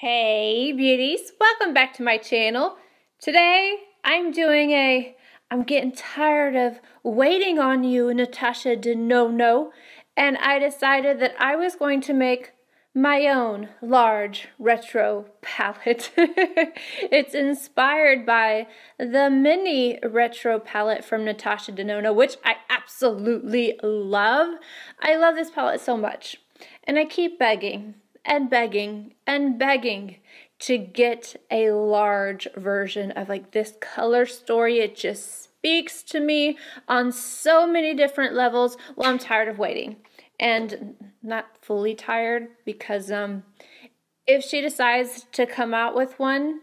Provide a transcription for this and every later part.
Hey beauties, welcome back to my channel. Today I'm doing a I'm getting tired of waiting on you Natasha Denona and I decided that I was going to make my own large retro palette. it's inspired by the mini retro palette from Natasha Denona which I absolutely love. I love this palette so much and I keep begging and begging and begging to get a large version of like this color story. It just speaks to me on so many different levels. Well, I'm tired of waiting and not fully tired because um if she decides to come out with one,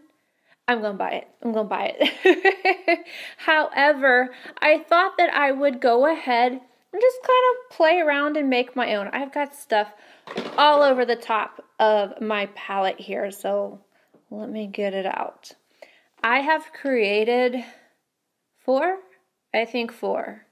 I'm going to buy it. I'm going to buy it. However, I thought that I would go ahead and just kind of play around and make my own. I've got stuff all over the top of my palette here. So let me get it out. I have created four, I think four.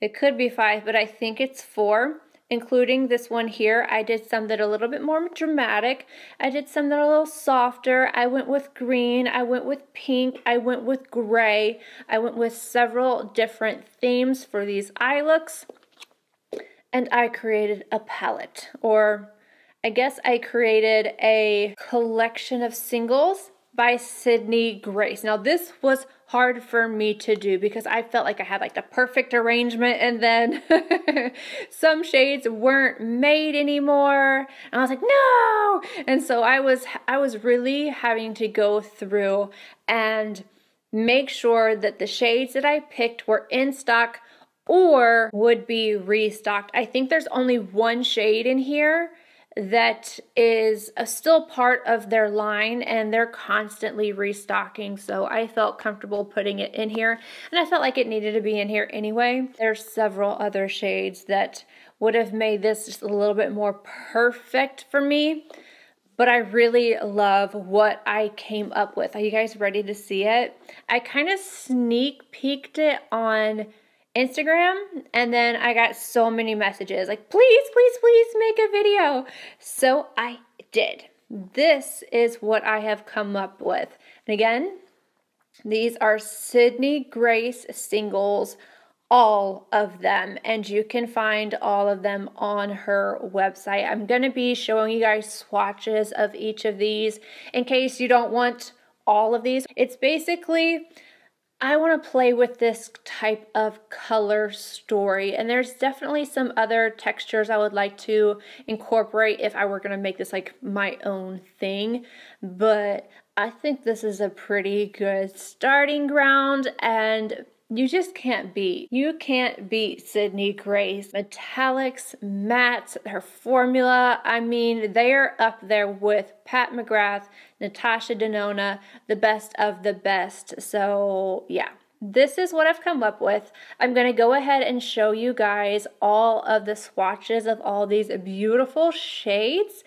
It could be five, but I think it's four, including this one here. I did some that are a little bit more dramatic. I did some that are a little softer. I went with green. I went with pink. I went with gray. I went with several different themes for these eye looks and I created a palette, or I guess I created a collection of singles by Sydney Grace. Now this was hard for me to do because I felt like I had like the perfect arrangement and then some shades weren't made anymore and I was like no and so I was I was really having to go through and make sure that the shades that I picked were in stock or would be restocked. I think there's only one shade in here that is still part of their line and they're constantly restocking so I felt comfortable putting it in here and I felt like it needed to be in here anyway. There's several other shades that would have made this just a little bit more perfect for me but I really love what I came up with. Are you guys ready to see it? I kind of sneak peeked it on Instagram and then I got so many messages like please please please make a video. So I did. This is what I have come up with. And again these are Sydney Grace singles all of them and you can find all of them on her website. I'm going to be showing you guys swatches of each of these in case you don't want all of these. It's basically I want to play with this type of color story and there's definitely some other textures I would like to incorporate if I were going to make this like my own thing but I think this is a pretty good starting ground and you just can't beat. You can't beat Sydney Grace. Metallics, mattes, her formula, I mean, they're up there with Pat McGrath, Natasha Denona, the best of the best. So, yeah. This is what I've come up with. I'm going to go ahead and show you guys all of the swatches of all these beautiful shades.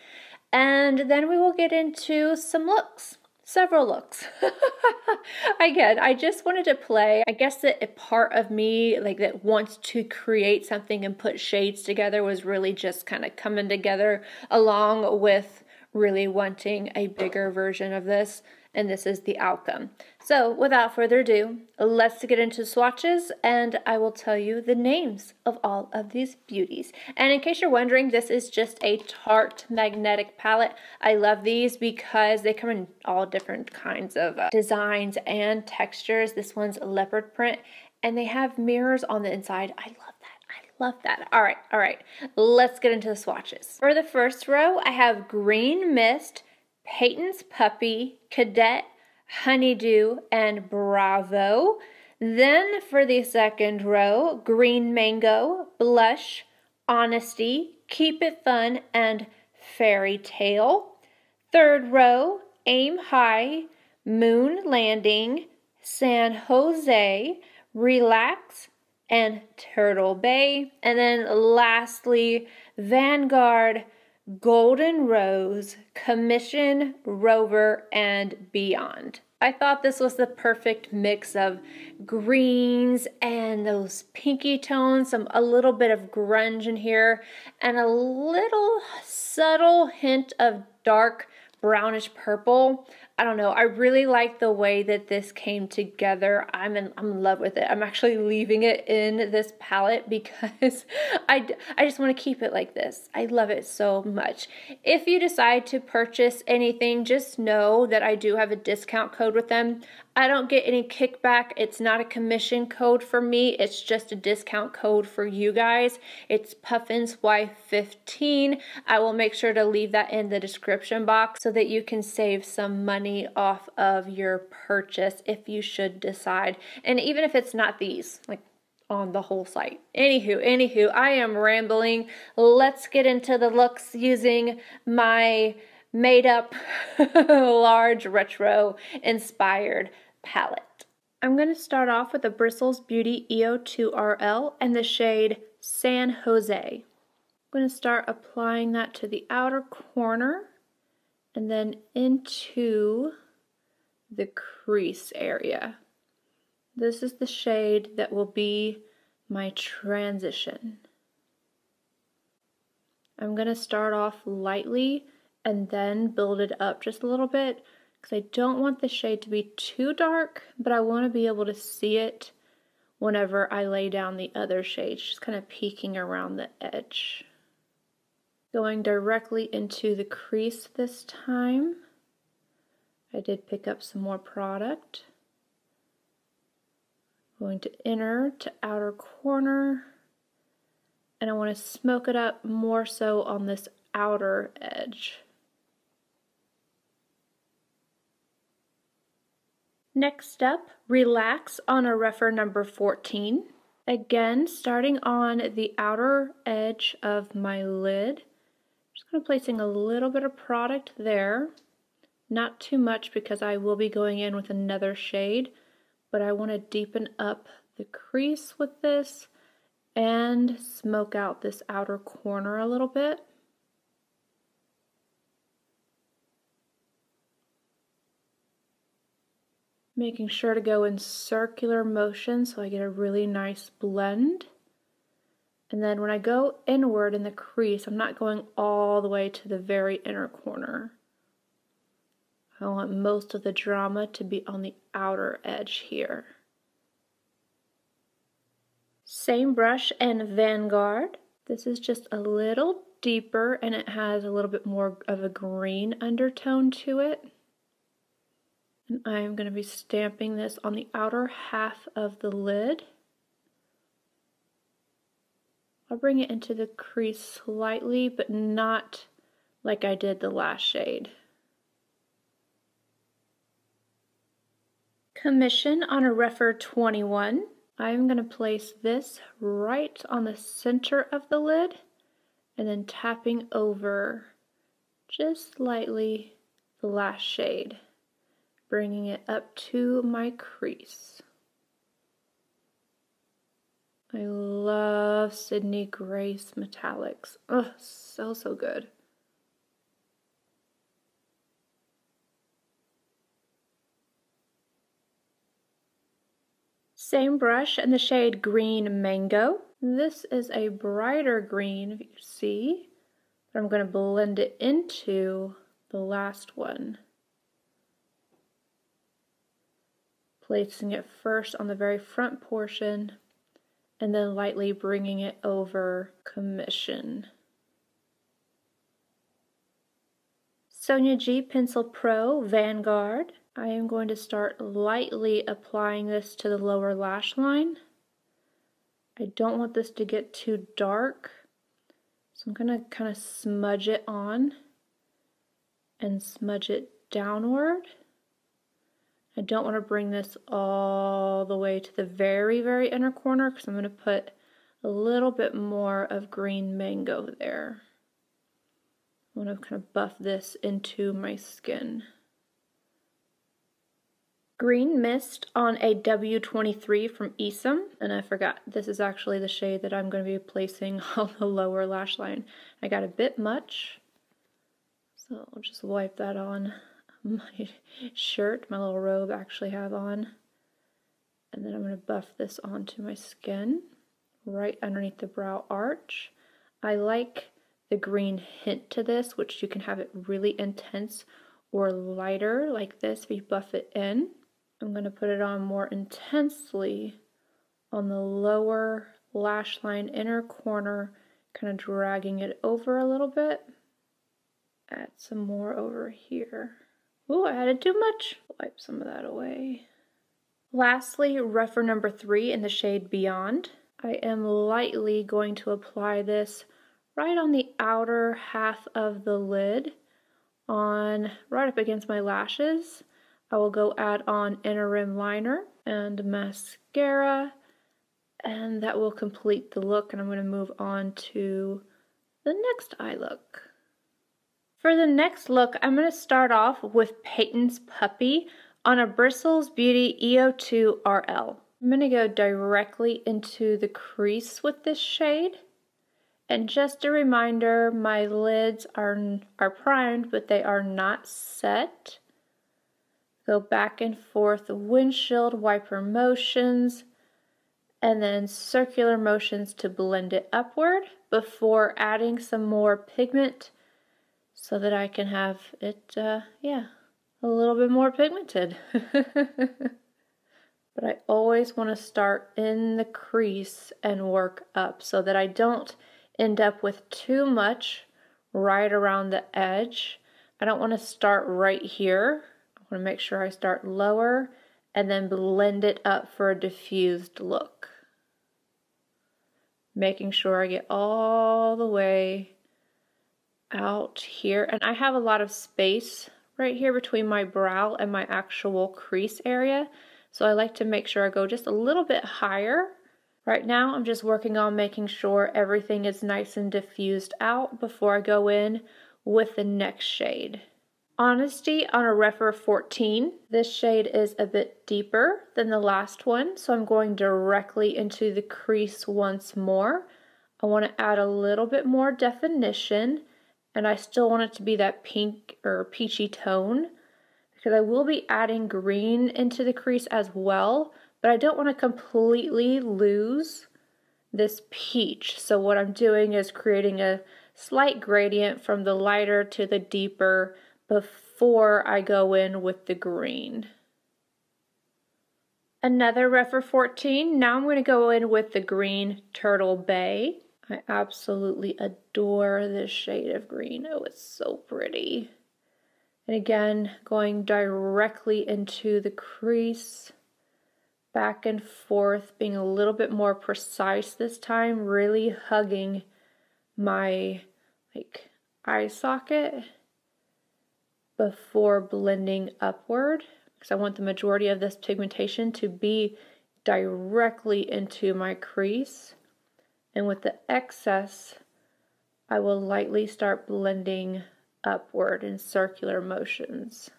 And then we will get into some looks several looks. Again, I just wanted to play. I guess that a part of me like that wants to create something and put shades together was really just kind of coming together along with really wanting a bigger version of this and this is the outcome. So without further ado, let's get into swatches and I will tell you the names of all of these beauties. And in case you're wondering, this is just a Tarte magnetic palette. I love these because they come in all different kinds of uh, designs and textures. This one's leopard print and they have mirrors on the inside. I love that. I Love that. All right, all right. Let's get into the swatches. For the first row, I have Green Mist, Peyton's Puppy, Cadet, Honeydew, and Bravo. Then for the second row, Green Mango, Blush, Honesty, Keep It Fun, and Fairy Tale. Third row, Aim High, Moon Landing, San Jose, Relax, and Turtle Bay. And then lastly, Vanguard, Golden Rose, Commission, Rover, and Beyond. I thought this was the perfect mix of greens and those pinky tones, some a little bit of grunge in here, and a little subtle hint of dark brownish purple. I don't know. I really like the way that this came together. I'm in, I'm in love with it. I'm actually leaving it in this palette because I, I just want to keep it like this. I love it so much. If you decide to purchase anything, just know that I do have a discount code with them. I don't get any kickback. It's not a commission code for me. It's just a discount code for you guys. It's Puffin's PuffinsWife15. I will make sure to leave that in the description box so that you can save some money off of your purchase if you should decide. And even if it's not these, like on the whole site. Anywho, anywho, I am rambling. Let's get into the looks using my made up large retro inspired palette. I'm going to start off with the Bristles Beauty EO2RL and the shade San Jose. I'm going to start applying that to the outer corner and then into the crease area. This is the shade that will be my transition. I'm going to start off lightly and then build it up just a little bit because I don't want the shade to be too dark, but I want to be able to see it whenever I lay down the other shades, just kind of peeking around the edge. Going directly into the crease this time. I did pick up some more product. Going to inner to outer corner. And I want to smoke it up more so on this outer edge. Next up, relax on a Rephr number 14. Again, starting on the outer edge of my lid. Just going to placing a little bit of product there. Not too much because I will be going in with another shade, but I want to deepen up the crease with this and smoke out this outer corner a little bit. Making sure to go in circular motion so I get a really nice blend. And then when I go inward in the crease, I'm not going all the way to the very inner corner. I want most of the drama to be on the outer edge here. Same brush and Vanguard. This is just a little deeper and it has a little bit more of a green undertone to it. And I am going to be stamping this on the outer half of the lid. I'll bring it into the crease slightly, but not like I did the last shade. Commission on a Rephr 21. I'm going to place this right on the center of the lid and then tapping over just slightly the last shade bringing it up to my crease. I love Sydney Grace metallics. Oh, so, so good. Same brush in the shade Green Mango. This is a brighter green, if you see, but I'm going to blend it into the last one. Placing it first on the very front portion and then lightly bringing it over commission. Sonia G Pencil Pro Vanguard. I am going to start lightly applying this to the lower lash line. I don't want this to get too dark, so I'm going to kind of smudge it on and smudge it downward. I don't want to bring this all the way to the very, very inner corner because I'm going to put a little bit more of green mango there. I want to kind of buff this into my skin. Green Mist on a W23 from Eesome. And I forgot, this is actually the shade that I'm going to be placing on the lower lash line. I got a bit much, so I'll just wipe that on my shirt, my little robe actually have on. And then I'm going to buff this onto my skin right underneath the brow arch. I like the green hint to this, which you can have it really intense or lighter like this if you buff it in. I'm going to put it on more intensely on the lower lash line inner corner, kind of dragging it over a little bit. Add some more over here. Ooh, I added too much. Wipe some of that away. Lastly, Rephr number three in the shade Beyond. I am lightly going to apply this right on the outer half of the lid on right up against my lashes. I will go add on inner rim liner and mascara and that will complete the look and I'm going to move on to the next eye look. For the next look, I'm going to start off with Peyton's Puppy on a Bristles Beauty EO2 RL. I'm going to go directly into the crease with this shade. And just a reminder, my lids are, are primed, but they are not set. Go back and forth, windshield wiper motions, and then circular motions to blend it upward before adding some more pigment so that I can have it, uh, yeah, a little bit more pigmented. but I always want to start in the crease and work up so that I don't end up with too much right around the edge. I don't want to start right here. I want to make sure I start lower and then blend it up for a diffused look. Making sure I get all the way out here. And I have a lot of space right here between my brow and my actual crease area. So I like to make sure I go just a little bit higher Right now I'm just working on making sure everything is nice and diffused out before I go in with the next shade. Honesty on a Rephr 14. This shade is a bit deeper than the last one, so I'm going directly into the crease once more. I want to add a little bit more definition, and I still want it to be that pink or peachy tone because I will be adding green into the crease as well, but I don't want to completely lose this peach. So what I'm doing is creating a slight gradient from the lighter to the deeper before I go in with the green. Another Rephr 14. Now I'm going to go in with the green Turtle Bay. I absolutely adore this shade of green. Oh, it's so pretty. And again, going directly into the crease back and forth, being a little bit more precise this time, really hugging my like eye socket before blending upward because I want the majority of this pigmentation to be directly into my crease. And with the excess, I will lightly start blending upward in circular motions.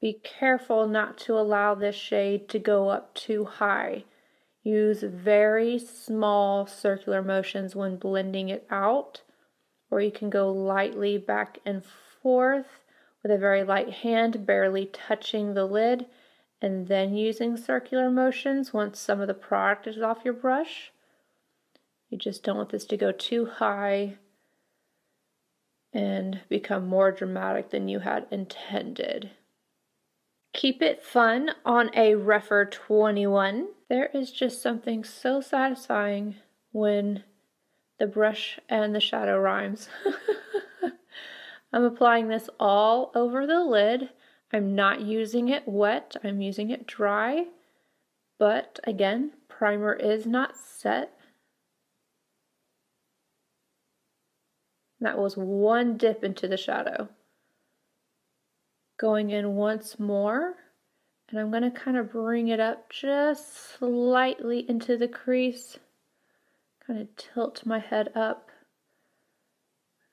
Be careful not to allow this shade to go up too high. Use very small circular motions when blending it out, or you can go lightly back and forth with a very light hand, barely touching the lid, and then using circular motions once some of the product is off your brush. You just don't want this to go too high and become more dramatic than you had intended. Keep it fun on a Rephr 21. There is just something so satisfying when the brush and the shadow rhymes. I'm applying this all over the lid. I'm not using it wet, I'm using it dry. But again, primer is not set. That was one dip into the shadow going in once more and I'm to kind of bring it up just slightly into the crease kind of tilt my head up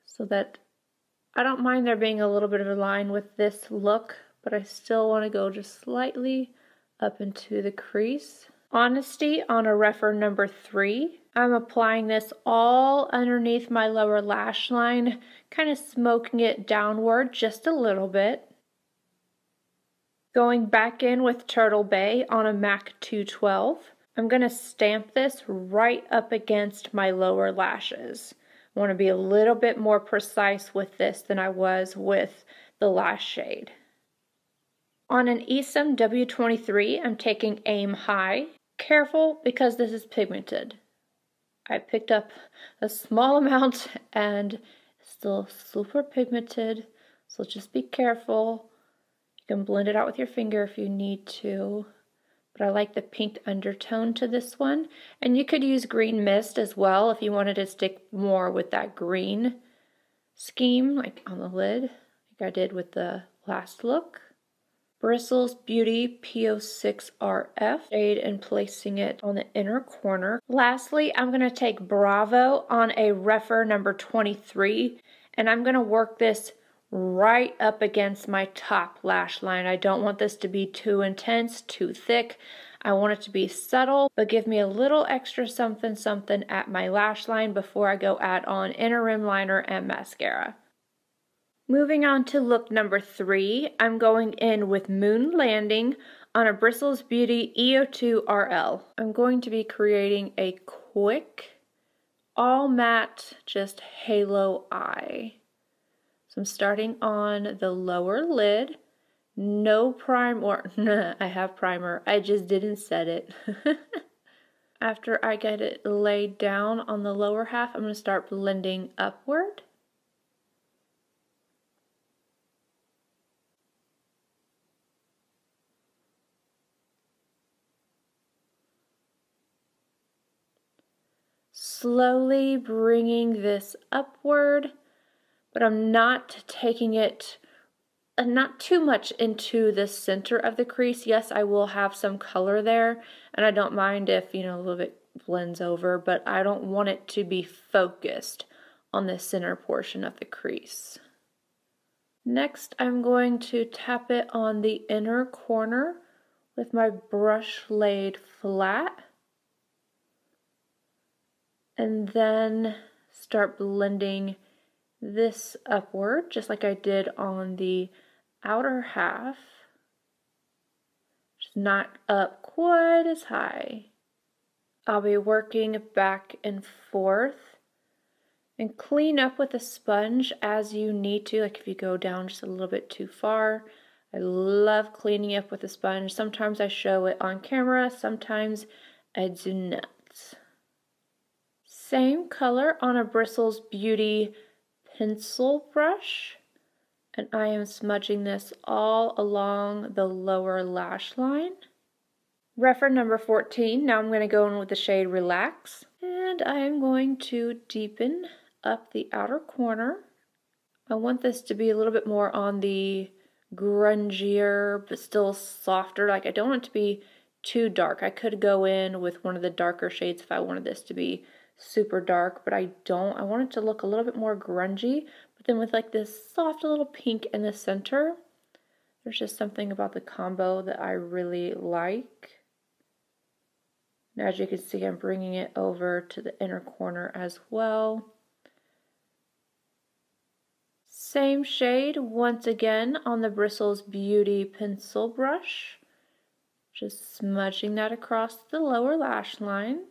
so that I don't mind there being a little bit of a line with this look but I still want to go just slightly up into the crease. Honesty on a Rephr number three. I'm applying this all underneath my lower lash line, kind of smoking it downward just a little bit Going back in with Turtle Bay on a MAC 212, I'm going to stamp this right up against my lower lashes. I want to be a little bit more precise with this than I was with the last shade. On an Eesome W23, I'm taking Aim High. Careful because this is pigmented. I picked up a small amount and still super pigmented, so just be careful. You can blend it out with your finger if you need to. But I like the pink undertone to this one. And you could use green mist as well if you wanted to stick more with that green scheme, like on the lid, like I did with the last look. Bristles Beauty P06 RF shade and placing it on the inner corner. Lastly, I'm going to take Bravo on a Rephr number 23 and I'm going to work this right up against my top lash line. I don't want this to be too intense, too thick. I want it to be subtle, but give me a little extra something something at my lash line before I go add on inner rim liner and mascara. Moving on to look number three, I'm going in with Moon Landing on a Bristles Beauty EO2 RL. I'm going to be creating a quick, all matte, just halo eye. So I'm starting on the lower lid. No prime primer, I have primer, I just didn't set it. After I get it laid down on the lower half, I'm going to start blending upward. Slowly bringing this upward but I'm not taking it uh, not too much into the center of the crease. Yes, I will have some color there, and I don't mind if, you know, a little bit blends over, but I don't want it to be focused on the center portion of the crease. Next, I'm going to tap it on the inner corner with my brush laid flat. And then start blending this upward, just like I did on the outer half. Just not up quite as high. I'll be working back and forth and clean up with a sponge as you need to, like if you go down just a little bit too far. I love cleaning up with a sponge. Sometimes I show it on camera, sometimes I do not. Same color on a Bristles Beauty pencil brush and I am smudging this all along the lower lash line. Rephr number 14, now I'm going to go in with the shade Relax and I'm going to deepen up the outer corner. I want this to be a little bit more on the grungier but still softer, like I don't want it to be too dark. I could go in with one of the darker shades if I wanted this to be super dark, but I don't. I want it to look a little bit more grungy, but then with like this soft little pink in the center, there's just something about the combo that I really like. And as you can see, I'm bringing it over to the inner corner as well. Same shade once again on the Bristles Beauty pencil brush. Just smudging that across the lower lash line.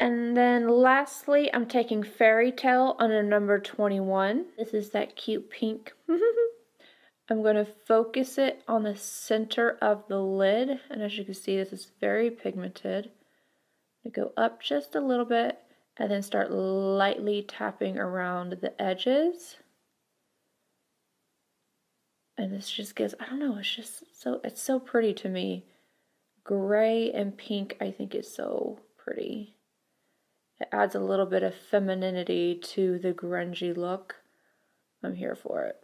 And then lastly, I'm taking Fairy Tale on a number 21. This is that cute pink. I'm going to focus it on the center of the lid. And as you can see, this is very pigmented. I go up just a little bit and then start lightly tapping around the edges. And this just gives, I don't know, it's just so, it's so pretty to me. Gray and pink, I think is so pretty. It adds a little bit of femininity to the grungy look. I'm here for it.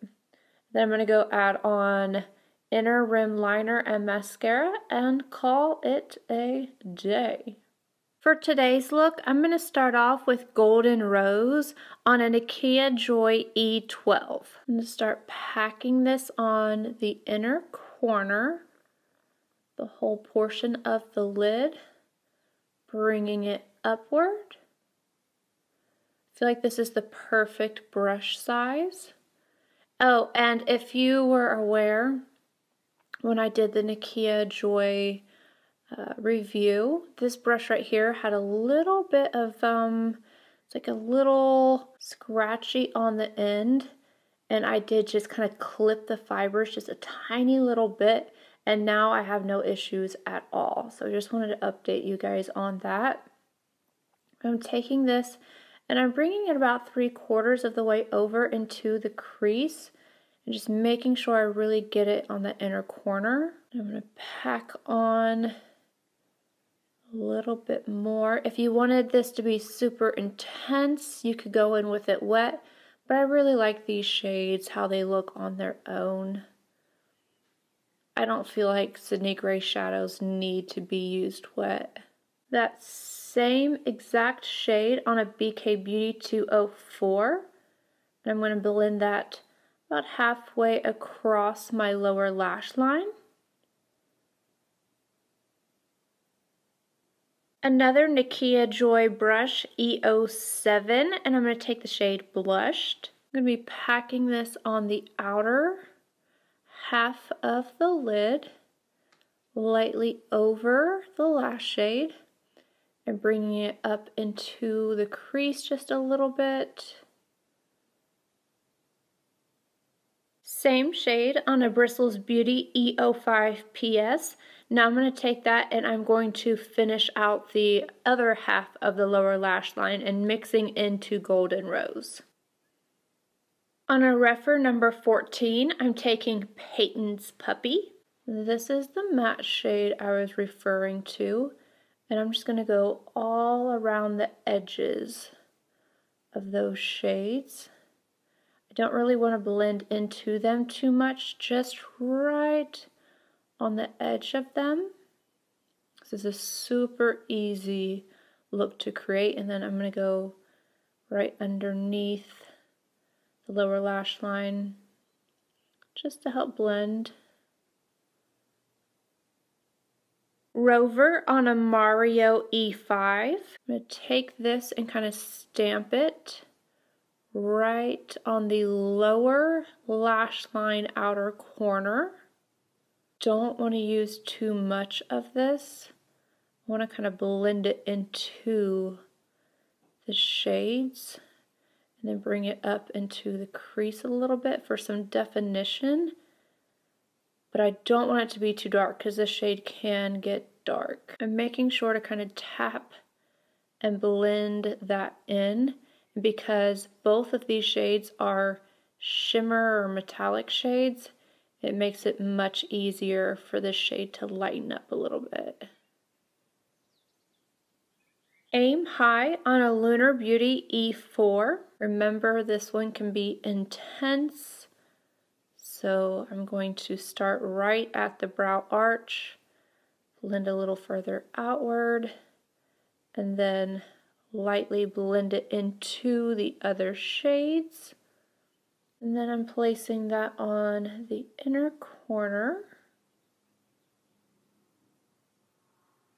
Then I'm going to go add on inner rim liner and mascara and call it a day. For today's look, I'm going to start off with Golden Rose on an IKEA Joy E12. I'm going to start packing this on the inner corner, the whole portion of the lid, bringing it upward feel like this is the perfect brush size. Oh, and if you were aware, when I did the Nikia Joy uh, review, this brush right here had a little bit of, um, it's like a little scratchy on the end. And I did just kind of clip the fibers just a tiny little bit. And now I have no issues at all. So I just wanted to update you guys on that. I'm taking this and I'm bringing it about three quarters of the way over into the crease and just making sure I really get it on the inner corner. I'm to pack on a little bit more. If you wanted this to be super intense, you could go in with it wet, but I really like these shades, how they look on their own. I don't feel like Sydney Grace shadows need to be used wet. That's same exact shade on a BK Beauty 204. And I'm going to blend that about halfway across my lower lash line. Another Nikia Joy brush, E07, and I'm going to take the shade Blushed. I'm going to be packing this on the outer half of the lid, lightly over the lash shade and bringing it up into the crease just a little bit. Same shade on a Bristles Beauty E05 PS. Now I'm going to take that and I'm going to finish out the other half of the lower lash line and mixing into Golden Rose. On a Rephr number 14, I'm taking Peyton's Puppy. This is the matte shade I was referring to. And I'm just going to go all around the edges of those shades. I don't really want to blend into them too much, just right on the edge of them. This is a super easy look to create. And then I'm going to go right underneath the lower lash line just to help blend. Rover on a Mario E5. I'm going to take this and kind of stamp it right on the lower lash line outer corner. Don't want to use too much of this. I want to kind of blend it into the shades and then bring it up into the crease a little bit for some definition but I don't want it to be too dark because the shade can get dark. I'm making sure to kind of tap and blend that in because both of these shades are shimmer or metallic shades. It makes it much easier for this shade to lighten up a little bit. Aim high on a Lunar Beauty E4. Remember this one can be intense so I'm going to start right at the brow arch, blend a little further outward, and then lightly blend it into the other shades. And then I'm placing that on the inner corner.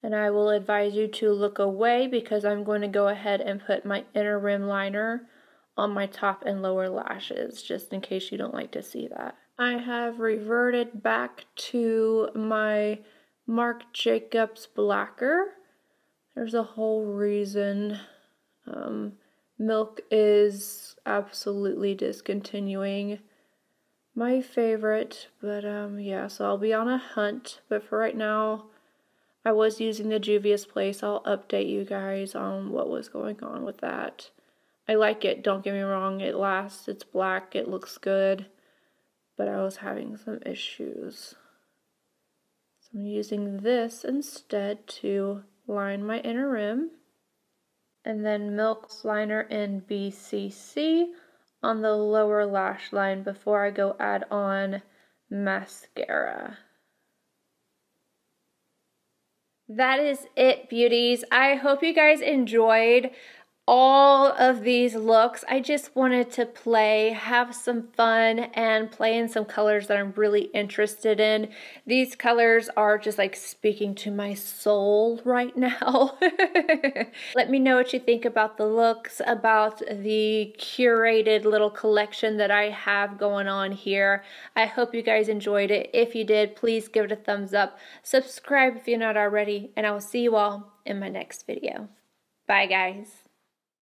And I will advise you to look away because I'm going to go ahead and put my inner rim liner on my top and lower lashes, just in case you don't like to see that. I have reverted back to my Marc Jacobs Blacquer. There's a whole reason. Um, Milk is absolutely discontinuing. My favorite, but um, yeah, so I'll be on a hunt. But for right now, I was using the Juvia's Place. I'll update you guys on what was going on with that. I like it, don't get me wrong. It lasts, it's black, it looks good but I was having some issues. So I'm using this instead to line my inner rim. And then Milk's Liner in BCC on the lower lash line before I go add on mascara. That is it, beauties. I hope you guys enjoyed all of these looks. I just wanted to play, have some fun, and play in some colors that I'm really interested in. These colors are just like speaking to my soul right now. Let me know what you think about the looks, about the curated little collection that I have going on here. I hope you guys enjoyed it. If you did, please give it a thumbs up. Subscribe if you're not already, and I will see you all in my next video. Bye, guys.